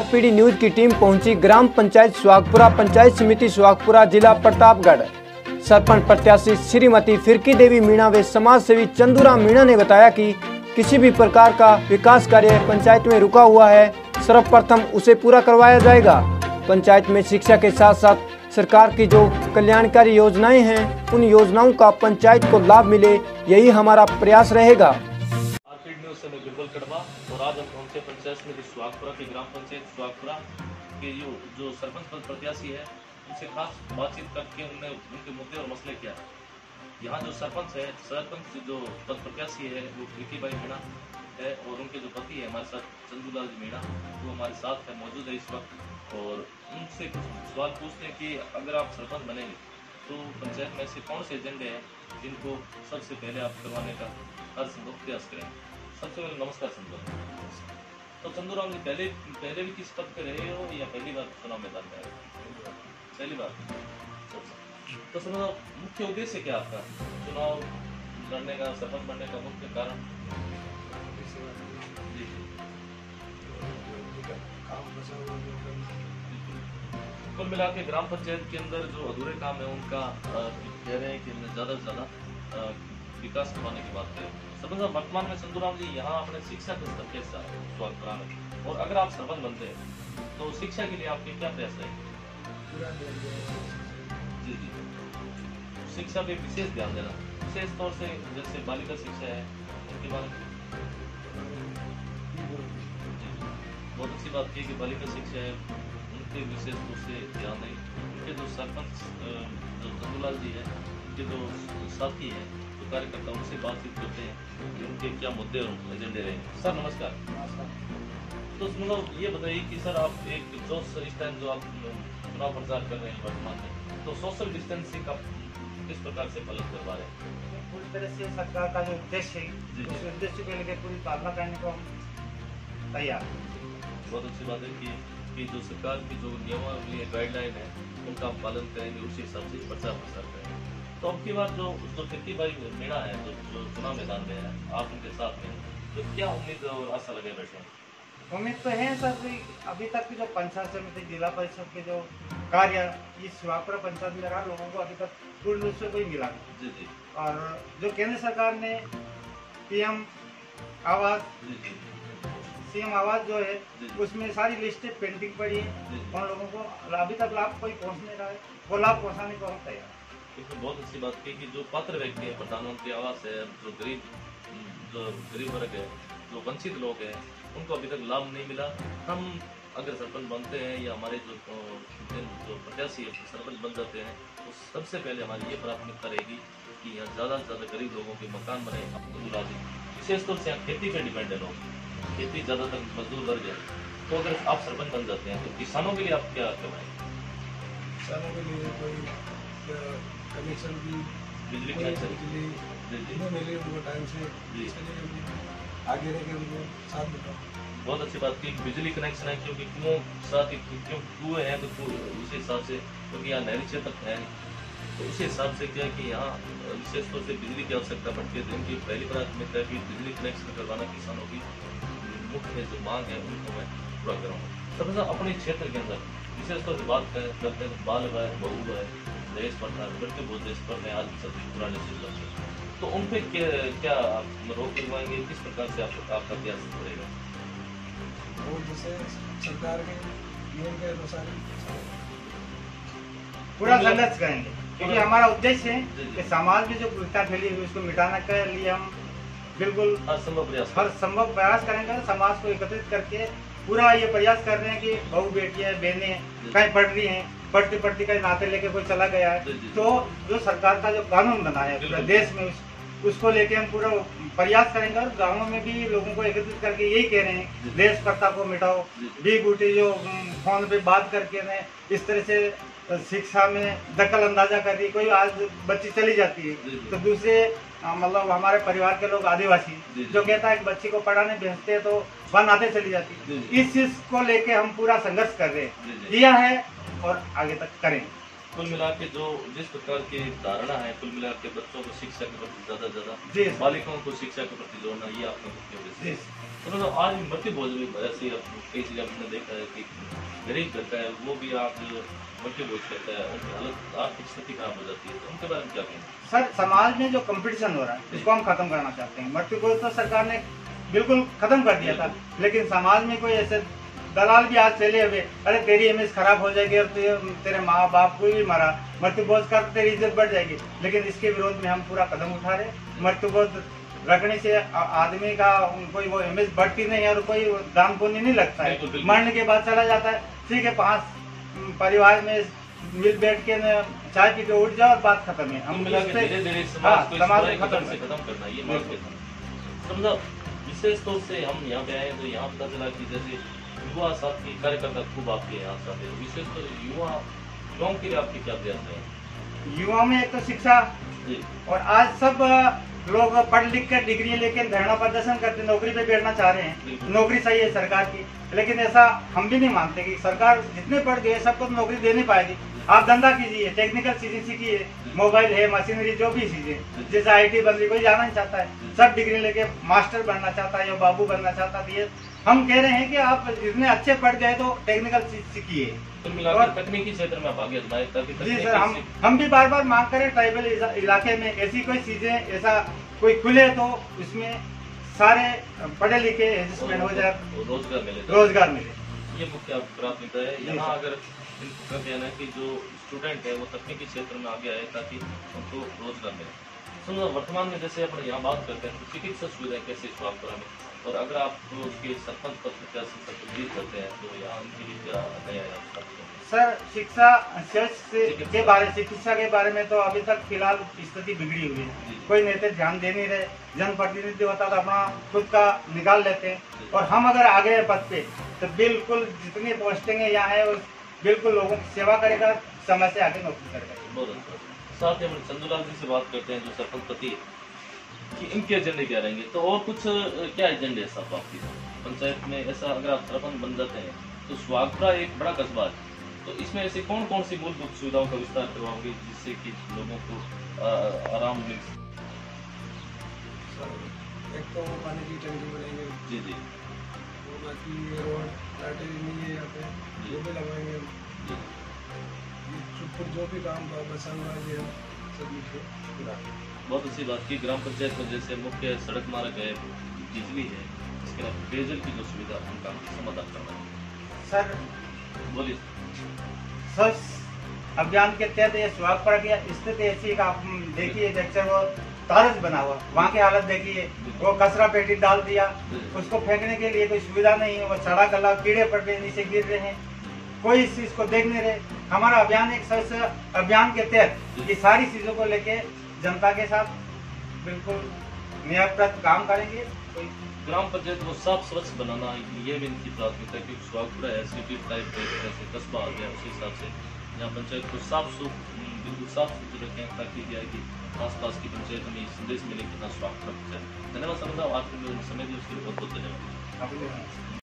RPD news की team पहुँची ग्राम पंचायत सुहागपुरा, पंचायत समिति सुहागपुरा, जिला प्रतापगढ़। सरपंच प्रत्याशी श्रीमती फिरकी देवी मीणा व समाज सेवी चंदूराम मीणा ने बताया कि किसी भी प्रकार का विकास कार्य पंचायत में रुका हुआ है, सर्वप्रथम उसे पूरा करवाया जाएगा। पंचायत में शिक्षा के साथ साथ सरकार की जो कल्याणकारी योजनाएँ हैं, उन योजनाओं का पंचायत को लाभ मिले, यही हमारा प्रयास रहेगा। और आज हम पहुँचे पंचायत समिति सुहागपुरा की ग्राम पंचायत सुहागपुरा के जो जो सरपंच पद प्रत्याशी है, उनसे खास बातचीत करके उनने उनके मुद्दे और मसले क्या। है यहाँ जो सरपंच है, सरपंच जो पद प्रत्याशी है, वो विकी भाई मीणा है और उनके जो पति है, हमारे साथ चंदूलाल जी मीणा, वो हमारे साथ है, मौजूद है इस वक्त। और उनसे कुछ सवाल पूछते हैं कि अगर आप सरपंच बनेंगे तो पंचायत में ऐसे कौन से एजेंडे हैं जिनको सबसे पहले आप करवाने का हर संभव प्रयास करें सबसे पहले नमस्कार संतोष तो चंदूराम जी, पहले पहले भी किस पद पे रहे हो या पहली बार चुनाव मैदान में आए पहली बार। तो समझो मुख्य उद्देश्य क्या आपका? चुनाव लड़ने का, सफल बनने का मुख्य कारण? कुल मिला के ग्राम पंचायत के अंदर जो अधूरे काम है, उनका कह रहे हैं कि ज़्यादा से ज़्यादा विकास करवाने की बात करें समझो वर्तमान में संतुराम जी यहाँ अपने शिक्षा के स्तर के साथ स्वागत कराने और अगर आप सरपंच बनते हैं तो शिक्षा के लिए आपके क्या प्रयास रहेंगे जी जी। शिक्षा पे विशेष ध्यान देना। विशेष तौर से जैसे बालिका शिक्षा है उनके बारे में। बहुत अच्छी बात की कि बालिका शिक्षा है, उनके विशेष रूप से ध्यान दें। उनके जो सरपंच जो चंदूलाल जी है उनके जो साथी हैं जो कार्यकर्ता उनसे बातचीत करते हैं कि उनके क्या मुद्दे और एजेंडे रहे। सर नमस्कार। तो मतलब ये बताइए कि सर आप एक जो इस टाइम जो आप चुनाव प्रचार कर रहे हैं वर्तमान में तो सोशल डिस्टेंसिंग का किस प्रकार से पालन करवा रहे हैं? पूरी तरह से सरकार का जो उद्देश्य है उस उद्देश्य को लेकर पूरी पालना करने को हम तैयार बहुत अच्छी बात है कि कि जो सरकार की जो नियमावली गाइडलाइन है उनका पालन करेंगे उसी हिसाब से प्रचार प्रसार करेंगे। तो अब की बार जो मीणा है जो जो चुनाव मैदान में है आप उनके साथ में तो क्या उम्मीद और आशा लगे बैठे उम्मीद तो है सर कि अभी तक की जो पंचायत समिति जिला परिषद के जो कार्य इस शिवापुरा पंचायत में रहा लोगों को अभी तक पूर्ण रूप से कोई मिला जी जी। और जो केंद्र सरकार ने पीएम आवास सीएम आवास जो है उसमें सारी लिस्टें पेंडिंग पड़ी है। उन लोगों को अभी तक लाभ कोई पहुँच नहीं रहा है। वो लाभ पहुँचाने को हम तैयार हैं। इसमें बहुत अच्छी बात की कि जो पात्र व्यक्ति है, प्रधानमंत्री आवास है, जो गरीब जो गरीब वर्ग है, जो वंचित लोग हैं, उनको अभी तक लाभ नहीं मिला। हम अगर सरपंच बनते हैं या हमारे जो जो प्रत्याशी है, सरपंच बन जाते हैं तो सबसे पहले हमारी ये प्राथमिकता रहेगी कि यहाँ ज़्यादा से ज़्यादा गरीब लोगों के मकान बने बुला दें। विशेष तौर से यहाँ खेती पे डिपेंड है लोग। खेती ज़्यादातर मजदूर वर्ग है। तो अगर आप सरपंच बन जाते हैं तो किसानों के लिए आप क्या करवाएँगे किसानों के लिए कोई कनेक्शन की बिजली। बिजली मिले उनको टाइम से आगे रह के उनको साथ देता बहुत अच्छी बात की बिजली कनेक्शन है क्योंकि कुओं साथ ही क्यों कुएँ हैं तो उसी हिसाब से क्योंकि यहाँ नहरी क्षेत्र है। तो उसी हिसाब से क्या है कि यहाँ विशेष तौर से बिजली की आवश्यकता पड़ती है। तो इनकी पहली प्राथमिकता है कि बिजली कनेक्शन करवाना किसानों की मुख्य जो मांग है उनको मैं पूरा कराऊँगा सबसे अपने क्षेत्र के अंदर विशेष तौर से बात करें करते हैं तो बाल है बहू है देश पढ़ना है लड़के बहुत देश पढ़ रहे हैं आज सभी पुराने सिस्टम से तो उन पे क्या क्या आप रोक लगवाएँगे? किस प्रकार से आप आपका प्रयास करेगा और जैसे सरकार के नियम के अनुसार पूरा संघर्ष करेंगे क्योंकि हमारा उद्देश्य है। कि समाज में जो कुरीता फैली हुई उसको मिटाने के लिए हम। बिल्कुल हर संभव प्रयास हर संभव प्रयास करेंगे समाज को एकत्रित करके पूरा ये प्रयास कर रहे हैं कि बहू बेटियाँ बहनें कहीं पढ़ रही हैं पढ़ती पढ़ती का नाते लेके कोई चला गया है तो जो सरकार का जो कानून बना है पूरे देश में उसको लेके हम पूरा प्रयास करेंगे और गाँवों में भी लोगों को एकत्रित करके यही कह रहे हैं जी। देश प्रथा को मिटाओ। बी बूटी जो फ़ोन पे बात करके ने इस तरह से शिक्षा में दखल अंदाज़ा कर रही कोई आज बच्ची चली जाती है। तो दूसरे मतलब हमारे परिवार के लोग आदिवासी जी, कहता है कि बच्ची को पढ़ाने भेजते हैं तो वन आते चली जाती है इस चीज़ को लेके हम पूरा संघर्ष कर रहे हैं। किया है और आगे तक करें। कुल मिला के जो जिस प्रकार की धारणा है कुल मिला के बच्चों को शिक्षा के प्रति ज़्यादा से ज़्यादा। बालिकाओं को शिक्षा के प्रति जोड़ना ये आपका मुख्य उद्देश्य जी सर। तो मतलब आज मृत्यु भोज भी ऐसे ही अब कई चीज़ हमने देखा है कि गरीब घर का है वो भी आज मृत्यु भोज करता है उनकी हालत आर्थिक स्थिति खराब हो जाती है तो उनके बारे में क्या कहेंगे? सर समाज में जो कंपटीशन हो रहा है इसको हम खत्म करना चाहते हैं। मृत्यु भोज तो सरकार ने बिल्कुल खत्म कर दिया था लेकिन समाज में कोई ऐसे दलाल भी आज चले हुए अरे तेरी इमेज खराब हो जाएगी और ते- तेरे माँ बाप को भी मरा। मृत्यु बोझ कर तो तेरी इज़्ज़त बढ़ जाएगी। लेकिन इसके विरोध में हम पूरा कदम उठा रहे मृत्यु बोझ रखने से आदमी का कोई वो इमेज बढ़ती नहीं है और कोई दान पुण्य नहीं लगता है। मरने के बाद चला जाता है। ठीक है पाँच परिवार में मिल बैठ के चाय पी के उठ जाओ और बात खत्म है। हम धीरे हाँ, समाज को समाज खत्म से करना। खत्म करना ये समझा विशेष तौर से हम यहाँ पे आए तो यहाँ पता चला कि जैसे युवा साथी कार्यकर्ता खूब आपके यहाँ साथ है। विशेष तो युवा युवाओं के लिए आपके क्या प्रयास है? युवाओं में एक तो शिक्षा और आज सब लोग पढ़ लिख कर डिग्री लेके धरना प्रदर्शन करते नौकरी पे बैठना चाह रहे हैं। नौकरी सही है सरकार की लेकिन ऐसा हम भी नहीं मानते कि सरकार जितने पढ़ गए सबको तो नौकरी दे नहीं पाएगी। आप धंधा कीजिए टेक्निकल चीज़ें सीखिए मोबाइल है मशीनरी जो भी चीज़ें। जैसे आईटी बन रही कोई जाना नहीं चाहता है। सब डिग्री लेके मास्टर बनना चाहता है या बाबू बनना चाहता है तो हम कह रहे हैं कि आप इतने अच्छे पढ़ गए तो टेक्निकल चीज़ सीखिए। तकनीकी क्षेत्र में आप आगे जी सर हम हम भी बार बार मांग करें ट्राइबल इलाके में ऐसी कोई चीज़ें ऐसा कोई खुले तो उसमें सारे पढ़े लिखे एडजस्टमेंट हो जाए। रोज़गार मिले। रोज़गार मिले। ये मुख्य प्राथमिकता है? यहाँ अगर इनका कहना है कि जो स्टूडेंट है वो तकनीकी क्षेत्र में आगे आए ताकि उनको रोज़गार मिले। सुनो वर्तमान में जैसे अपन यहाँ बात करते हैं तो चिकित्सा सुविधाएँ कैसे सुहागपुरा में और अगर आप तो उसके सरपंच पद से जीत करते हैं तो यहाँ उनके लिए क्या नया है? सर शिक्षा शिक्षा से- के बारे शिक्षा के बारे में तो अभी तक फ़िलहाल स्थिति बिगड़ी हुई है। कोई नेता ध्यान दे नहीं रहे जनप्रतिनिधि होता तो अपना खुद का निकाल लेते हैं। और हम अगर आ गए पद पे तो बिल्कुल जितनी पोस्टिंग है यहाँ है वो बिल्कुल लोगों की सेवा करेगा समय से आगे नौकरी करेगा। बहुत अच्छा। साथ ही हम चंदूलाल जी से बात करते हैं जो सरपंच पति है, कि इनके एजेंडे क्या रहेंगे? तो और कुछ क्या एजेंडे है सब आपकी पंचायत में ऐसा अगर आप सरपंच बन जाते हैं तो सुहागपुरा एक बड़ा कस्बा है। तो इसमें ऐसी कौन कौन सी मूलभूत सुविधाओं का विस्तार करवाओगे जिससे कि लोगों को आराम मिल सके? एक तो पानी की टंकी बनाएँगे। जी जी। और बाकी रोड लाइटें नहीं है यहाँ पे। वो भी लगवाएँगे जी। जो भी काम का बसन रहा है सब लिखे बहुत अच्छी बात की। ग्राम पंचायत में जैसे मुख्य सड़क मार्ग है बिजली है इसके अलावा पेयजल की जो सुविधा उनका समाधान करना है। सर बोलिए। स्वच्छ अभियान के तहत ये सुहाग पड़ गया। स्थिति ऐसी आप देखिए जैसे वो तारस बना हुआ। वहाँ की हालत देखिए वो कचरा पेटी डाल दिया। उसको फेंकने के लिए कोई सुविधा नहीं है। वो सड़ा गला कीड़े पड़ रहे नीचे गिर रहे हैं। कोई इस चीज़ को देख नहीं रहे। हमारा अभियान एक अभियान के तहत ये सारी चीज़ों को लेके जनता के साथ बिल्कुल न्यायप्रद काम करेंगे। कोई ग्राम पंचायत को साफ़ स्वच्छ बनाना ये भी इनकी प्राथमिकता है क्योंकि सुहागपुरा है सिटी टाइप का एक तरह से कस्बा आ गया उस हिसाब से यहाँ पंचायत को साफ़ सुथ बिल्कुल साफ़ सुथरी रखें ताकि क्या है कि आसपास की पंचायत में संदेश मिले कितना सुहागपुरा पंचायत धन्यवाद समझा आपने जो समय दिया उसके लिए बहुत बहुत धन्यवाद